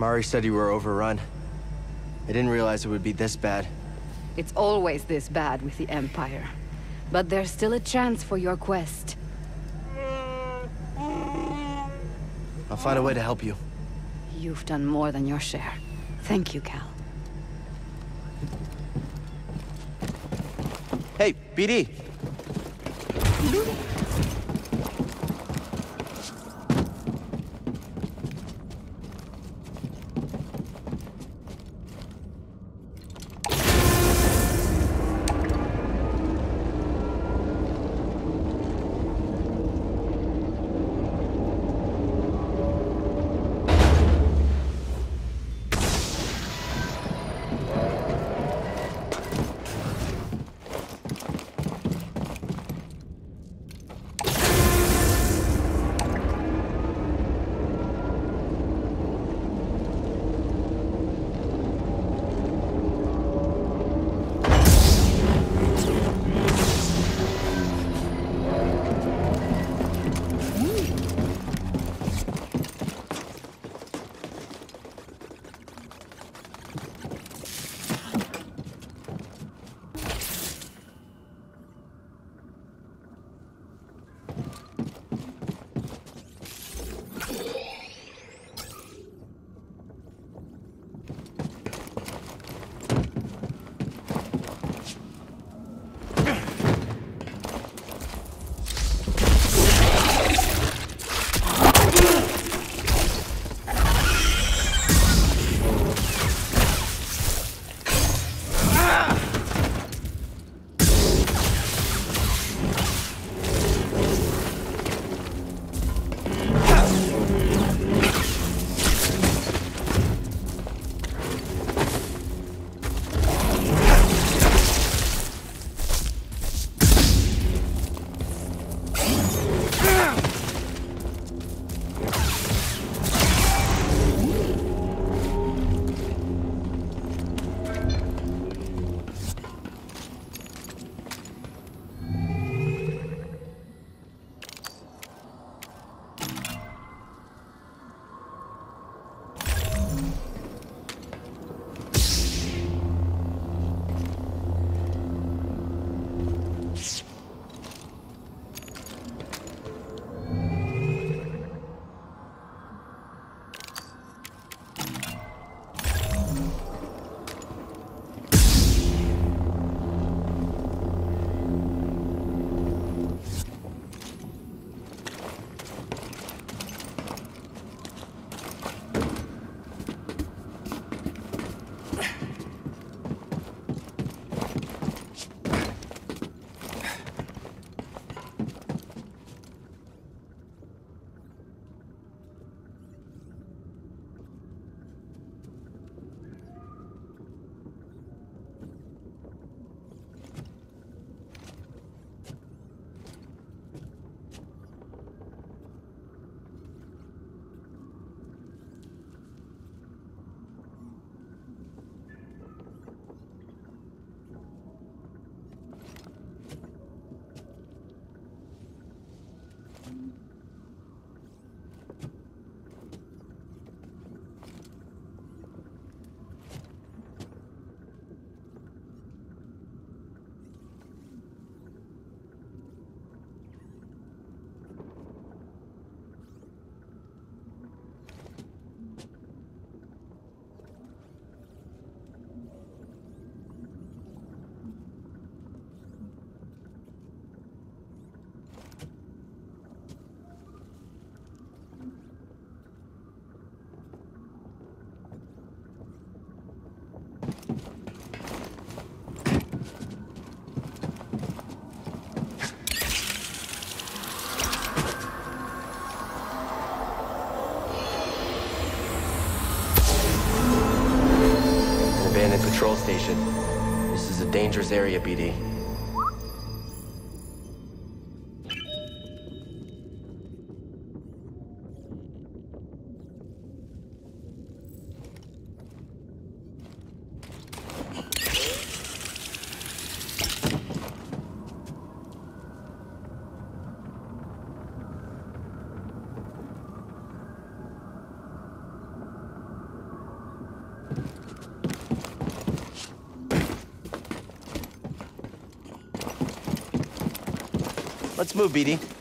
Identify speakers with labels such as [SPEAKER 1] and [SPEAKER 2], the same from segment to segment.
[SPEAKER 1] Mari said you were overrun. I didn't realize it would be this bad.
[SPEAKER 2] It's always this bad with the Empire. But there's still a chance for your quest.
[SPEAKER 1] I'll find a way to help you.
[SPEAKER 2] You've done more than your share. Thank you, Cal.
[SPEAKER 1] Hey, BD! Area, BD.
[SPEAKER 3] Let's move, BD.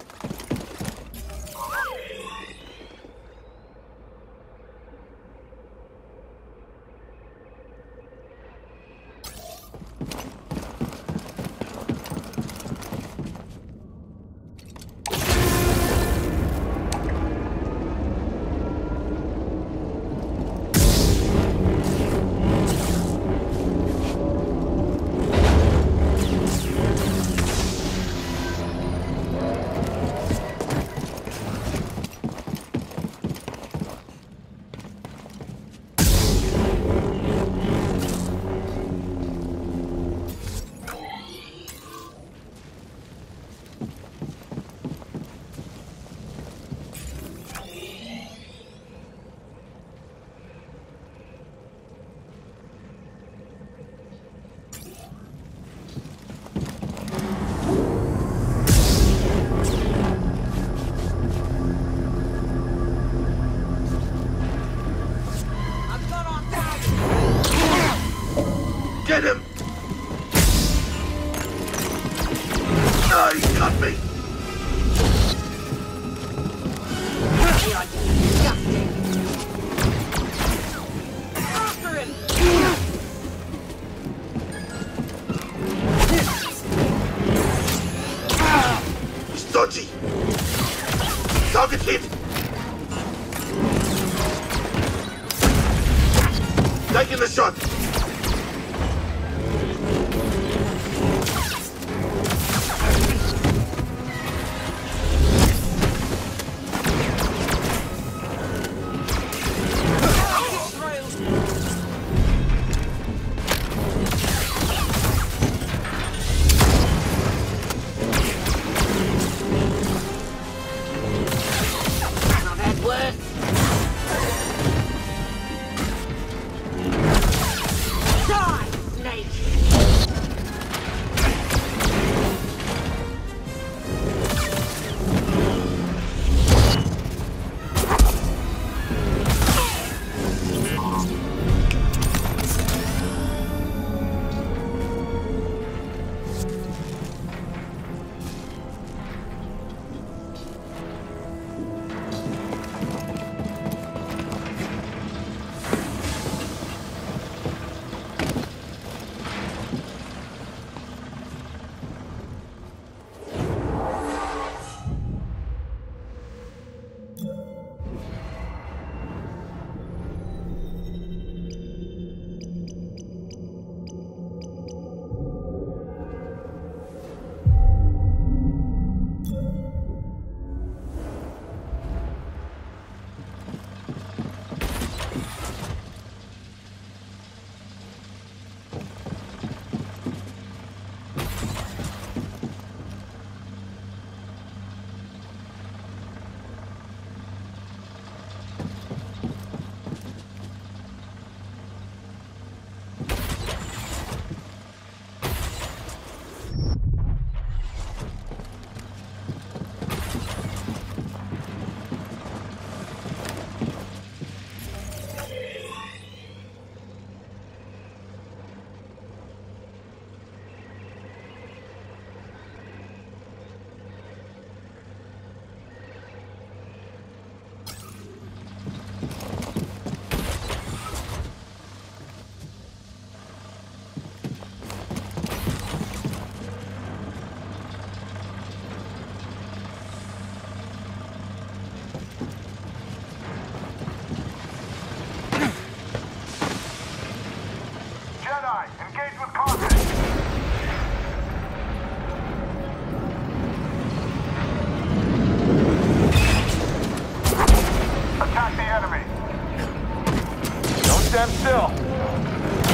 [SPEAKER 4] Stand still.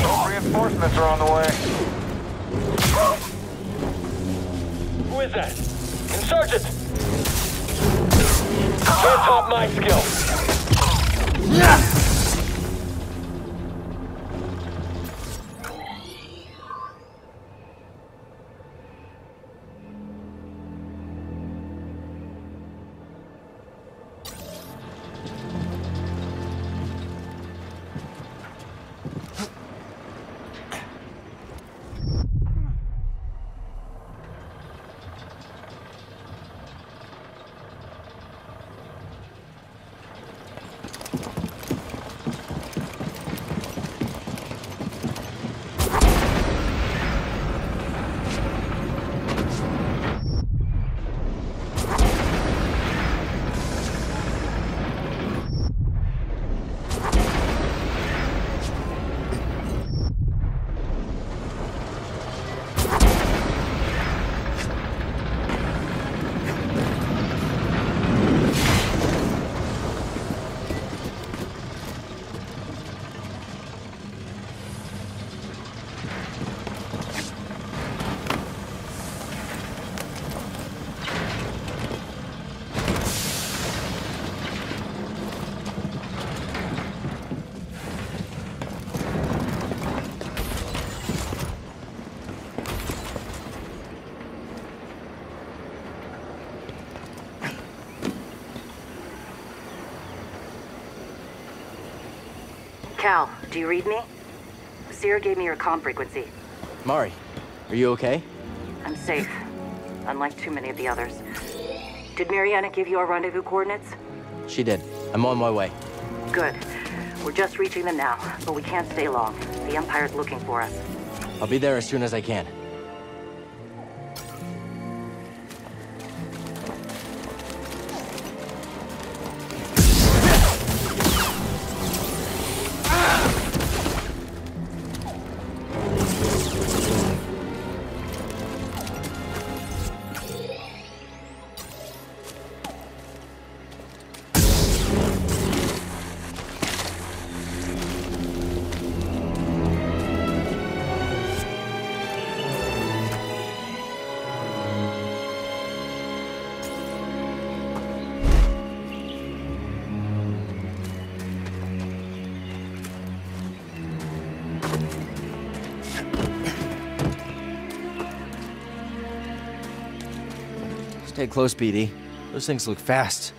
[SPEAKER 4] Those reinforcements are on the way.
[SPEAKER 5] Who is that? Insurgent! Can't top my skill.
[SPEAKER 6] Cal, do you read me? Cere gave me your comm frequency.
[SPEAKER 1] Mari, are you okay?
[SPEAKER 6] I'm safe, unlike too many of the others. Did Mariana give you our rendezvous coordinates?
[SPEAKER 1] She did. I'm on my way.
[SPEAKER 6] Good. We're just reaching them now, but we can't stay long. The Empire's looking for us.
[SPEAKER 1] I'll be there as soon as I can. Stay close, BD. Those things look fast.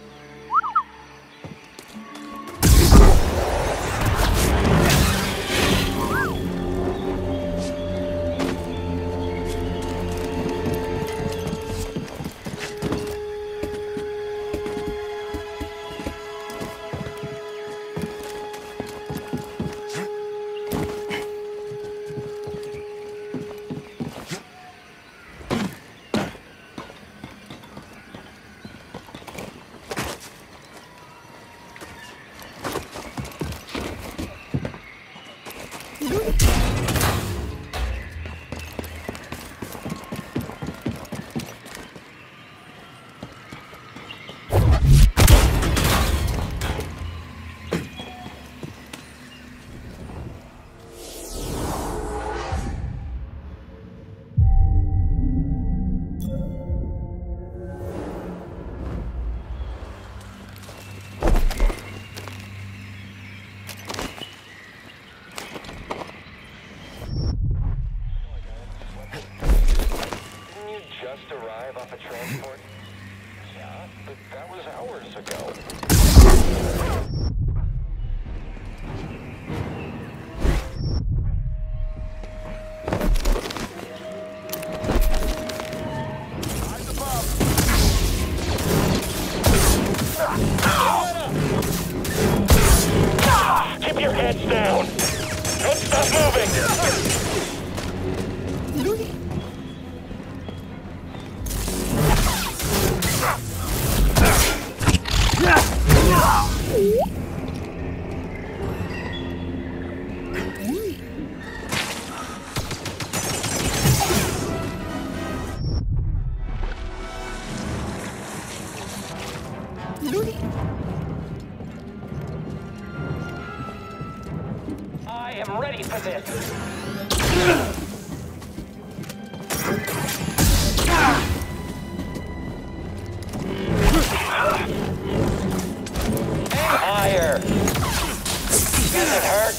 [SPEAKER 5] It hurt?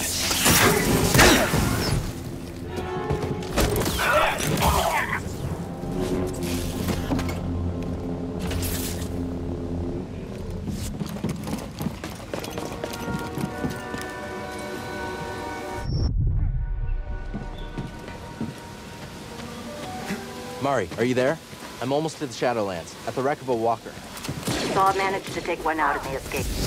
[SPEAKER 1] Mari, are you there? I'm almost to the Shadowlands, at the wreck of a walker.
[SPEAKER 6] Saw managed to take one out in the escape.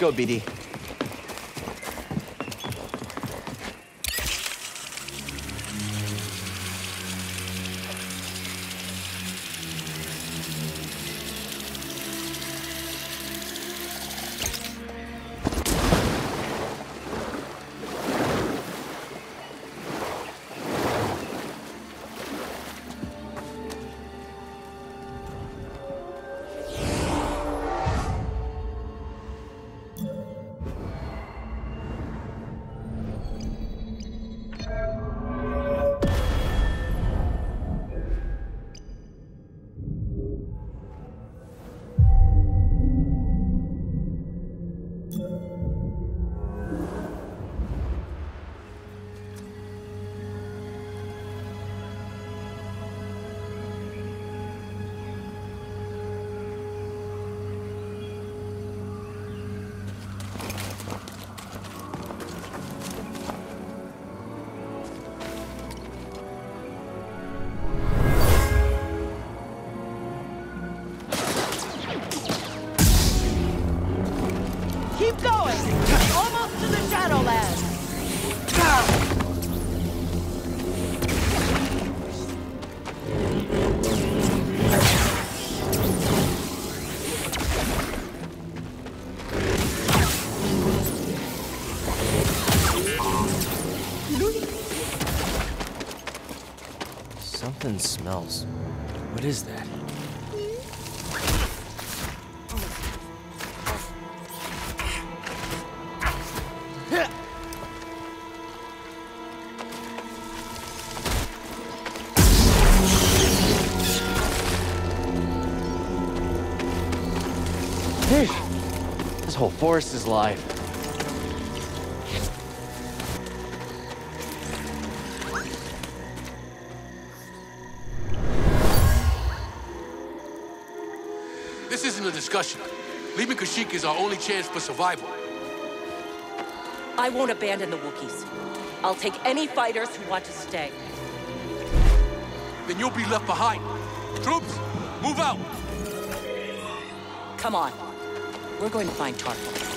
[SPEAKER 1] Let's go, BD. Smells. What is that? This whole forest is alive.
[SPEAKER 7] Kashyyyk is our only chance for survival.
[SPEAKER 8] I won't abandon the Wookiees. I'll take any fighters who want to stay.
[SPEAKER 7] Then you'll be left behind. Troops, move out!
[SPEAKER 8] Come on. We're going to find
[SPEAKER 1] Tarfful.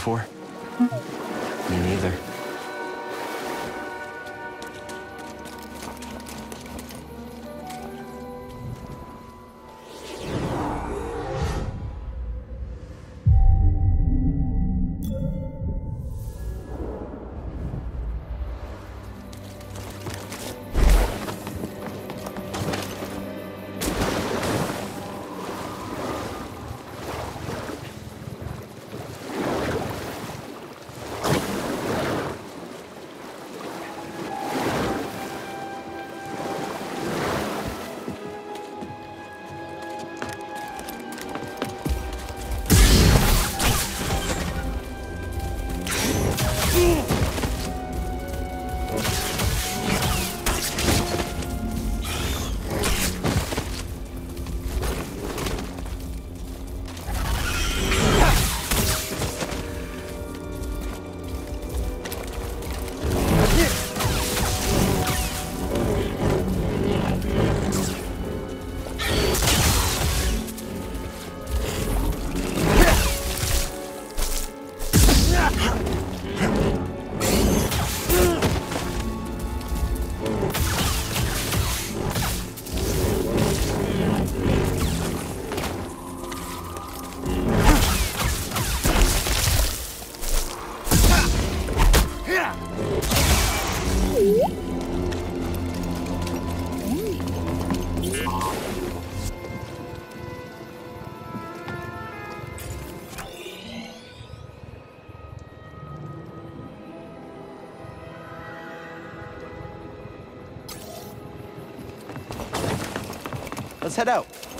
[SPEAKER 1] Before? Let's head out.